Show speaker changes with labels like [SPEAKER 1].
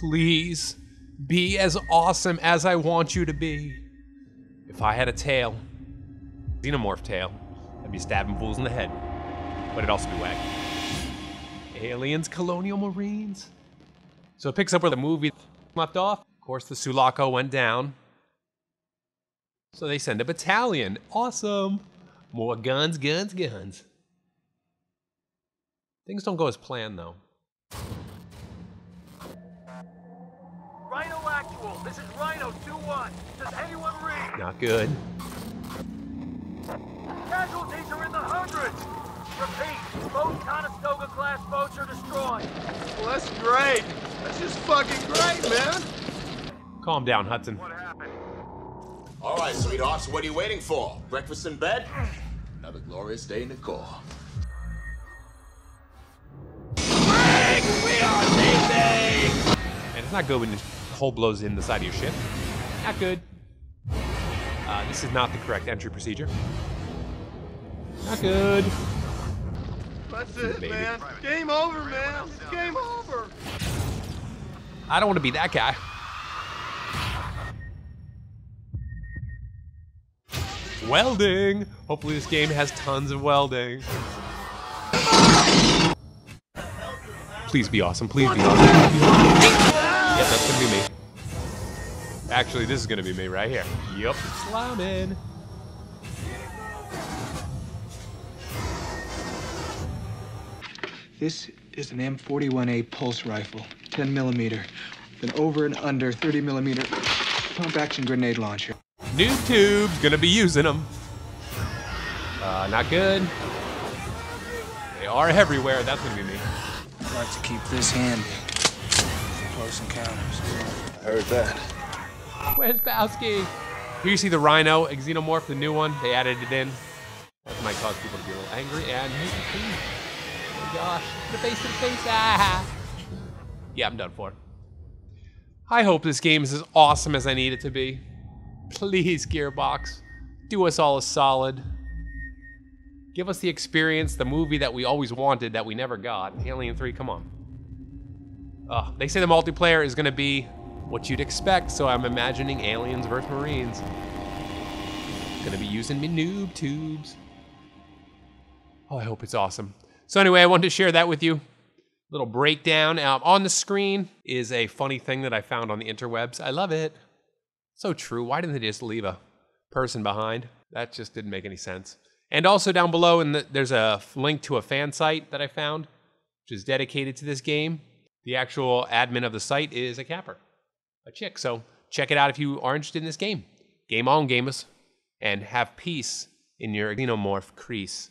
[SPEAKER 1] Please be as awesome as I want you to be. If I had a tail, xenomorph tail, I'd be stabbing fools in the head. But it'd also be wagging. Aliens, colonial marines. So it picks up where the movie left off. Of course, the Sulaco went down. So they send a battalion. Awesome. More guns, guns, guns. Things don't go as planned, though.
[SPEAKER 2] Rhino Actual, this is Rhino 2-1. Does anyone read?
[SPEAKER 1] Not good.
[SPEAKER 2] Casualties are in the hundreds. Repeat, both Conestoga-class boats are destroyed.
[SPEAKER 3] Well, that's great. That's just fucking great, man.
[SPEAKER 1] Calm down, Hudson.
[SPEAKER 2] What happened?
[SPEAKER 4] All right, sweethearts, what are you waiting for? Breakfast in bed? Another glorious day in the Corps.
[SPEAKER 1] And it's not good when the hole blows in the side of your ship. Not good. Uh, this is not the correct entry procedure. Not good.
[SPEAKER 3] That's it,
[SPEAKER 1] Baby.
[SPEAKER 3] man. Game over, man. It's game over.
[SPEAKER 1] I don't want to be that guy. Welding. Hopefully this game has tons of welding. Please be awesome. Please be awesome. Actually, this is gonna be me right here. Yep. Slamming.
[SPEAKER 5] This is an M41A pulse rifle, 10 millimeter, an over and under 30 millimeter pump action grenade launcher.
[SPEAKER 1] Noob tube's gonna be using them. Uh, not good. They are everywhere. That's gonna be me.
[SPEAKER 5] I'd like to keep this handy for close encounters.
[SPEAKER 3] I heard that.
[SPEAKER 1] Where's Bowski? Here you see the Rhino Xenomorph, the new one. They added it in. That might cause people to be a little angry. And here's the teeth. Oh my gosh. The face to the face. Ah. Yeah, I'm done for. I hope this game is as awesome as I need it to be. Please, Gearbox, do us all a solid. Give us the experience, the movie that we always wanted that we never got. Alien 3, come on. Uh, they say the multiplayer is going to be what you'd expect, so I'm imagining aliens versus marines. Gonna be using me noob tubes. Oh, I hope it's awesome. So anyway, I wanted to share that with you. A little breakdown. Um, on the screen is a funny thing that I found on the interwebs. I love it. So true. Why didn't they just leave a person behind? That just didn't make any sense. And also down below, in the, there's a link to a fan site that I found, which is dedicated to this game. The actual admin of the site is a capper, a chick. So check it out if you are interested in this game. Game on, gamers, and have peace in your xenomorph crease.